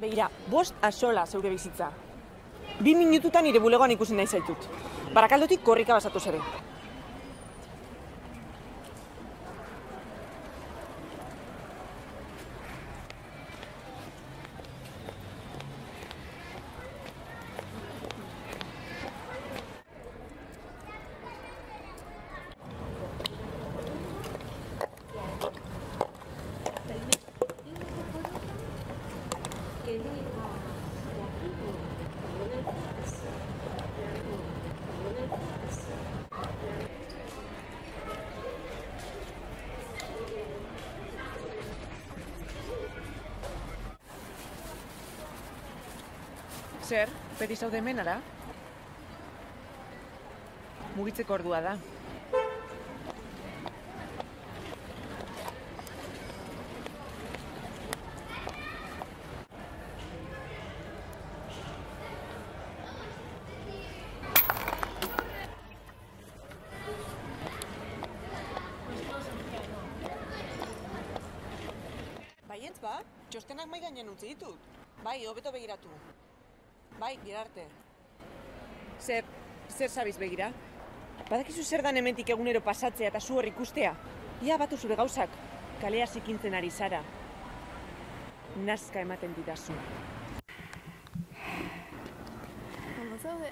Begira, bost asola zeure bizitza. Bi minututan nire bulegoan ikusi nahi zaitut. Barakaldotik korrika basatu zere. Zer, beti zaude hemen, ara? Mugitzeko ordua da. Baientz ba, txostenak mai gainen utzi ditut. Bai, hobeto begiratu. Bai, girarte. Zer, zer zabiz begira? Badakizu zer dan hementik egunero pasatzea eta zu hor ikustea? Ia batu zure gauzak, kalea zikintzen ari zara. Nazka ematen didazu. Zaude,